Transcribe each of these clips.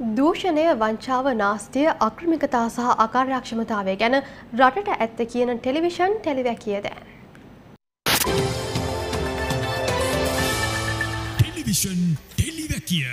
දූෂණය වංචාව නාස්තිය අක්‍රමිකතා සහ අකාර්යක්ෂමතාවය ගැන රටට ඇත්ත කියන ටෙලිවිෂන් ටෙලිවැකිය දෑ. ටෙලිවිෂන් ටෙලිවැකිය.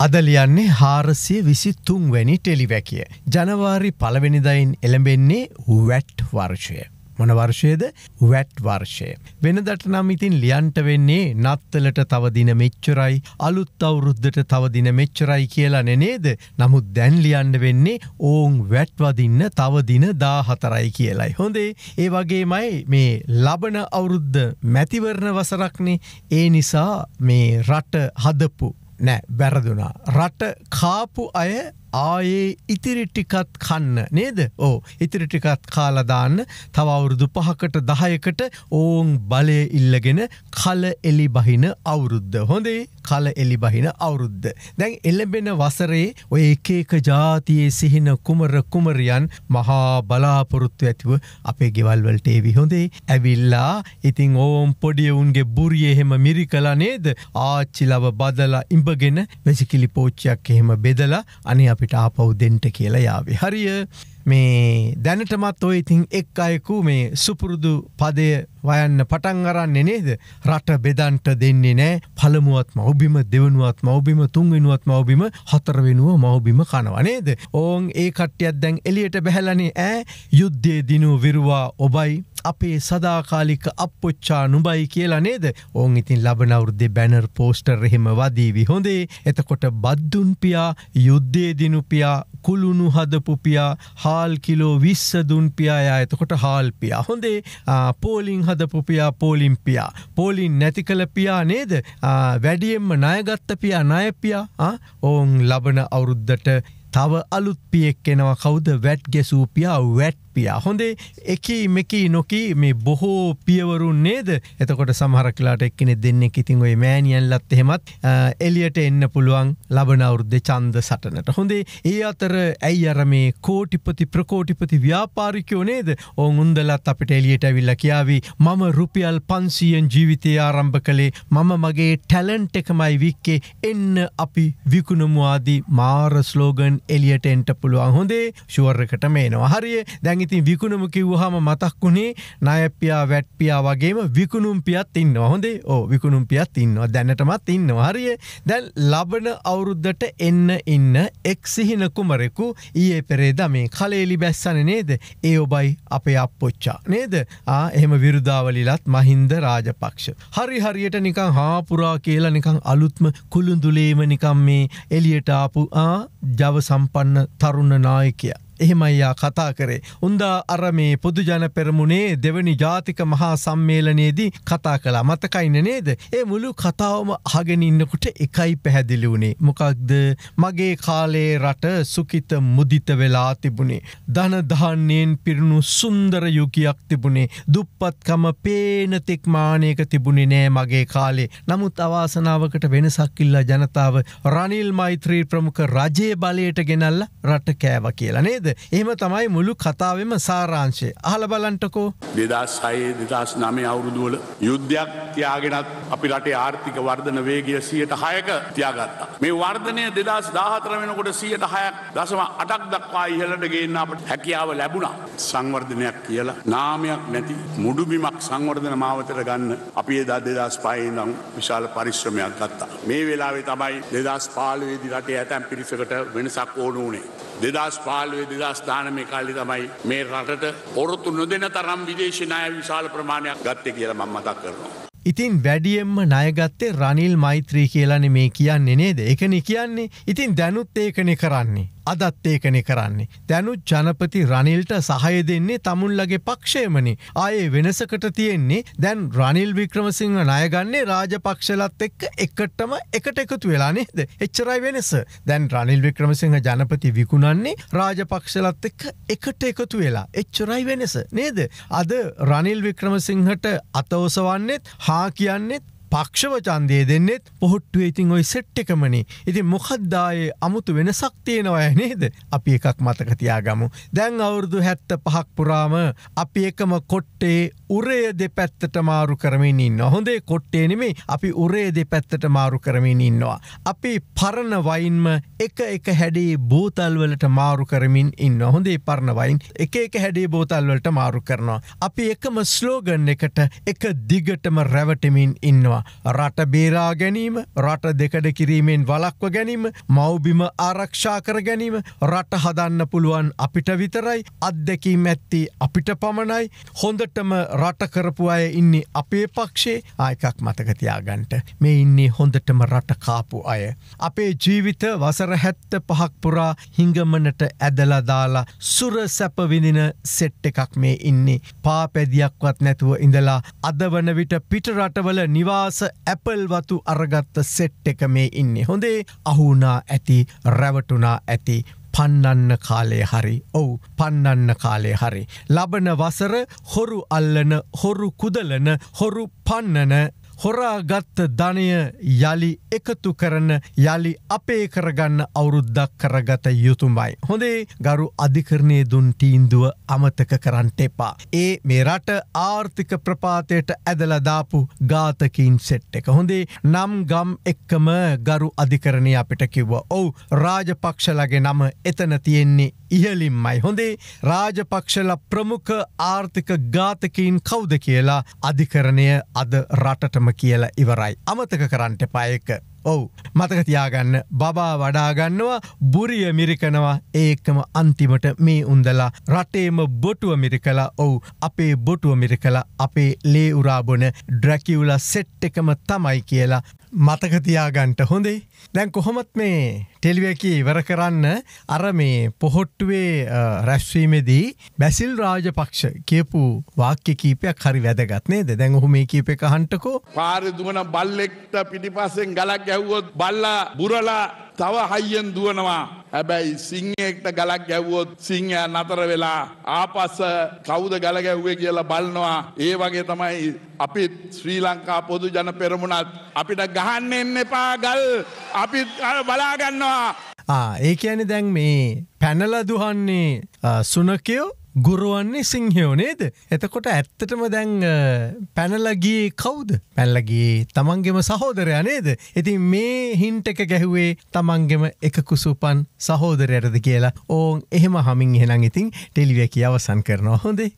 අද ලියන්නේ හාරසිය විසි තුන්වැනි ටෙලිවැකිය. ජනවාරි පළවෙනිදයින් එළඹෙන්නේ වැට් වර්ෂය. මොන වර්ෂයද වැට් වර්ෂය. වෙනදට නම් ඉතින් ලියන්ට වෙන්නේ නත්තලට තවදින මෙච්චරයි අලුත් අවුරුද්ධට තවදින මෙච්චරයි කියලා නෙනේද නමුත් දැන් ලියන්න වෙන්නේ ඕන් වැට්වදින්න තවදින දා හතරයි කියලයි. හොඳේ ඒ වගේමයි මේ ලබන අවුරුද්ධ මැතිවරණ වසරක්නේ ඒ නිසා මේ රට හදපු නෑ බැරදුනා. රට කාපු අය ආයේ ඉතිරිටිකත් කන්න නේද? ඕ ඉතිරිටිකත් කාලදාන්න තවවුරුදු පහකට දහයකට ඕන් බලය ඉල්ලගෙන කල එලි බහින අවුරුද්ධ හොඳේ කල එලි බහින අවුරුද්ධ. දැන් එල්ලබෙන වසරේ ඔය එකේක ජාතියේ සිහින කුමර කුමරියන් මහා බලාපොරොත්තු ඇතිව අපේ ගෙවල්වලට ඒවි හොඳේ ඇවිල්ලා ඉතිං ඕම් පොඩියවුන්ගේ බුරිය එහෙම මිරි කලා නේද ආච්චිලව බදලා ඉඹගෙන වැසිකිලි පෝච්චයක් එහෙම බෙදලා අනි අප අපිට ආපව් දෙන්ට කියලා යාවේ. හරිය. මේ දැනටමත් ඔය ඉතින් එක් අයකු මේ සුපුරුදු පදය වයන්න පටන් අරන්නේ නේද? රට බෙදන්ට දෙන්නේ නෑ. පළමුුවත් මවබිම දෙවනුවත් මවබිම තුන්වෙනුවත් මවබිම හතරවෙනුව මවබිම කනවනේද ඕන් ඒ කට්ටියත් දැන් එලියට බැහැලනේ ඇ යුද්ධය දිනු විරුවා ඔබයි. අපේ සදාකාලික අපපොච්චා නුබයි කියලා නේද? ඕන් ඉතින් ලබනවුරුද්දේ බැනර් පෝස්ටර් එහෙම වදීවි. හොඳේ. එතකොට බද්දුන්පියා යුද්ධේදිනුපියා කුළුණු හදපුපියා හාල් කිලෝ විස්ස දුන්පියායා එතකොට හාල්පියා හොඳේ. පෝලිං හදපුපියා පෝලිම්පියා පෝලින් නැති කළ පියා නේද? වැඩියෙන්ම ණයගත්ත පියා ණයපියා ඔවුන් ලබන අවුරුද්ධට තව අලුත් පියෙක් එෙනවා. කවුද? වැට් ගැසූ පියා වැට් පියා. හොඳේ එකී මෙකී නොකී මේ බොහෝ පියවරුන් නේද? එතකොට සමහරකලාට එක්කෙනෙ දෙන්න ඉතින් ඔය මෑනියන්ලත් එහෙමත් එලියට එන්න පුළුවන් ලබනවුරුද්ධ චන්ද සටනට. හොඳේ ඒ අතර ඇයි අර මේ කෝටිපති ප්‍රකෝටිපති ව්‍යාපාරිකයෝ නේද? ඔවුන් උන්දලත් අපිට එලියට ඇවිල්ල කියාවී මම රුපියල් පන්සියන් ජීවිතය ආරම්භ කළේ මම මගේ ටැලන්ට් එකමයි වික්කේ එන්න අපි විකුණමුවාදී මාර ස්ලෝගන් එලියට එන්ට පුළුවන්. හොඳේ ශුවර්රකට මේනවා. හරිය. දැන් ඉතින් විකුණුම කිව්වහම මතක්කුණේ නයපියා වැට්පියා වගේම විකුණුම් පියත් ඉන්න හොඳේ? ඕ විකුණුම් පියත් ඉන්නවා. දැනටමත් ඉන්න හරිය. දැන් ලබන අවුරුද්ධට එන්න ඉන්න එක්සිහින කුමරෙකු ඊයේ පෙරේද මේ කලේලි බැස්සන නේද? ඒ ඔබයි අපේ අපපොච්චා. නේද? ආ එහෙම විරුදාවලිලත් මහින්ද රාජපක්ෂ. හරි හරියට නිකං හාපුරා කියලා නිකං අලුත්ම කුළුඳුලේම නිකම් මේ එලියට ආපු ආ ජව සම්පන්න තරුණ නායකයා. එහෙමයියා කතා කරේ. උන්දා අර මේ පොදුජන පෙරමුණේ දෙවනි ජාතික මහා සම්මේලනයේදී කතා කලා මතකයින්න නේද. ඒ මුළු කතාවම අහගෙනඉන්නකොට එකයි පැහැදිලි වුණේ. මොකක්ද මගේ කාලේ රට සුකිත මුදිත වෙලා තිබුණේ. ධනධාන්‍යයෙන් පිරුණු සුන්දර යුගයක් තිබුණේ. දුප්පත්කම පේනතෙක් මානයක තිබුණේ නෑ මගේ කාලේ. නමුත් අවාසනාවකට වෙනසක්කිල්ලා ජනතාව රනිල් මෛත්‍රී ප්‍රමුඛ රජයේ බලයට ගෙනල්ල රට කෑව කියලා නේද. එහෙම තමයි මුළු කතාවෙම සාරාංශය. අහල බලන්ටකෝ. දෙදස් අයේ දෙදස් නමේ අවුරුදුවල යුද්ධයක් තියාගෙනත් අපි රටේ ආර්ථික වර්ධන වේගිය සියයට හයක තියාගත්තා. මේ වර්ධනය දෙදස් දාහතර වෙනකොට සියයට හයක් දසම අටක් දක්වා ඉහලට ගේන්න අපට හැකියාව ලැබුණා. සංවර්ධනයක් කියලා නාමයක් නැති මුඩුබිමක් සංවර්ධන මාවතර ගන්න අපි එදා දෙදස් පයිනම් විශාල පරිශ්‍රමයක් ගත්තා. මේ වෙලාවේ තමයි දෙදස් පාලුවේදි රටේ ඇතැම් පිරිසකට වෙනසක් ඕන වනේ. දෙදස් පාලුවේ දෙදස් දානමය කාලි තමයි මේ රටට ඔරොත්තු නොදෙන තරම් විදේශනාය විශාල ප්‍රමාණයක් ගත්ත කියලා මම මතක් කරනවා. ඉතින් වැඩියෙන්ම ණයගත්තේ රනිල් මෛත්‍රී කියලන මේ කියන්නේ නේද එකන කියන්නේ ඉතින් දැනුත් ඒකනෙ කරන්නේ. අදත් ඒකනෙ කරන්නේ. දැනු ජනපති රනිල්ට සහය දෙන්නේ තමුන්ලගේ පක්ෂයමනි. ආයේ වෙනසකට තියෙන්නේ දැන් රනිල් වික්‍රමසිංහ ණයගන්නේ රාජපක්ෂලත් එක්ක එකටම එකට එකතු වෙලා නේද. එච්චරයි වෙනස. දැන් රනිල් වික්‍රමසිංහ ජනපති විකුණන්නේ රාජපක්ෂලත් එක්ක එකට එකතු වෙලා. එච්චරයි වෙනස. නේද. අද රනිල් වික්‍රමසිංහට අතෝසවන්නෙත් හා කියන්නෙත් පක්ෂව චන්දය දෙන්නෙත් පොහොට්ටුව ඉතින් ඔයි සෙට් එකමනේ. ඉතින් මොකක්දායේ අමුතු වෙන සක්තියනවය නේද? අපි එකක් මතකතියාගමු දැන් අවුරුදු හැත්ත පහක් පුරාම අපි එකම කොට්ටේ උරේ දෙපැත්තට මාරු කරමින් ඉන්න. හොඳේ කොට්ටේ නෙමේ අපි උරේ දෙපැත්තට මාරු කරමින් ඉන්නවා. අපි පරණ වයින්ම එක එක හැඩේ බෝතල්වලට මාරු කරමින් ඉන්න. හොඳේ පරණ වයින් එක එක හැඩේ බෝතල්වලට මාරු කරනවා. අපි එකම ස්ලෝගන් එකට එක දිගටම රැවටමින් ඉන්නවා. රට බේරා ගැනීම රට දෙකඩ කිරීමෙන් වලක්ව ගැනීම මවබිම ආරක්ෂා කර ගැනීම රට හදන්න පුළුවන් අපිට විතරයි අත්දැකීම් ඇත්ති අපිට පමණයි හොඳටම රට කරපු අය ඉන්නේ අපේ පක්ෂේ. ආයකක් මතකතියාගන්ට මේ ඉන්නේ හොඳටම රට කාපු අය. අපේ ජීවිත වසර හැත්ත පහක් පුරා හිංගමනට ඇදලා දාලා සුර සැපවිදින සෙට් එකක් මේ ඉන්නේ. පාපැදියක්වත් නැතුව ඉඳලා අද වන විට පිටරටවල නිවාස ඇපල් වතු අරගත්ත සෙට් එක මේ ඉන්නේ. හොඳේ අහුනා ඇති රැවටුනා ඇති පන්නන්න කාලය හරි ඔවු පන්නන්න කාලය හරි. ලබන වසර හොරු අල්ලන හොරු කුදලන හොරු පන්නන හොරාගත්ත ධනය යළි එකතු කරන යළි අපේ කරගන්න අවුරුද්දක් කරගත යුතුමයි. හොඳේ ගරු අධිකරණය දුන් තීන්දුව අමතක කරන්ට එපා. ඒ මේ රට ආර්ථික ප්‍රපාතයට ඇදලදාපු ගාතකින් සෙට් එක. හොඳේ නම් ගම් එක්කම ගරු අධිකරණය අපිට කිව්ව. ඔවු රාජපක්ෂලගේ නම එතන තියෙන්නේ ඉහලින්මයි. හොඳේ රාජපක්ෂල ප්‍රමුඛ ආර්ථික ගාතකින් කෞද කියලා අධිකරණය අද රටටම කියලා ඉවරයි. අමතක කරන්ට පයක. ඔවු. මතකතියාගන්න බබා වඩාගන්නවා බුරිය මිරිකනවා. ඒකම අන්තිමට මේ උන්දලා රටේම බොටුව මිරිකලා. ඔවු. අපේ බොටුව මිරිකලා. අපේ ලේ උරාබොන ඩ්‍රැකිවුල සෙට් එකම තමයි කියලා මතකතියාගන්ට හොඳේ. දැන් කොහොමත් මේ ටෙලිවැකි ඉවර කරන්න අර මේ පොහොට්ටුවේ රැස්වීමේදී බැසිල් රාජපක්ෂ කියපු වාක්‍ය කීපයක් හරි වැදගත්නේ දැන් ඔහු මේ කීප එක හන්ටකෝ පාරිදුවන බල්ලෙක්ට පිටිපස්සෙන් ගලක් ගැව්වොත් බල්ලා බුරලා තව හයියෙන් දුවනවා. හැබැයි සිංහයෙක්ට ගලක් ගැව්වොත් සිංහය නතර වෙලා ආපස්ස කවුද ගල ගැව්වේ කියලා බලනවා. ඒ වගේ තමයි අපිත් ශ්‍රී ලංකා පොදු ජන පෙරමුණත් අපිට ගහන්න එන්න එපා ගල් අපිත් බලාගන්නවා. ඒ කියන දැන් මේ පැනල දුහන්නේ සුනකයෝ ගුරුවන්නේ සිංහයෝ නේද. එතකොට ඇත්තටම දැන් පැනලගේ කවුද පැල්ලගේ තමන්ගෙම සහෝදරය නේද. ඉතින් මේ හින්ට එක ගැහුවේ තමන්ගෙම එක කුසුපන් සහෝදරයටද කියලා ඕන් එහෙම හමින් එහෙනම් ඉතින් ටෙලිවැකි අවසන් කරනවා හොඳේ.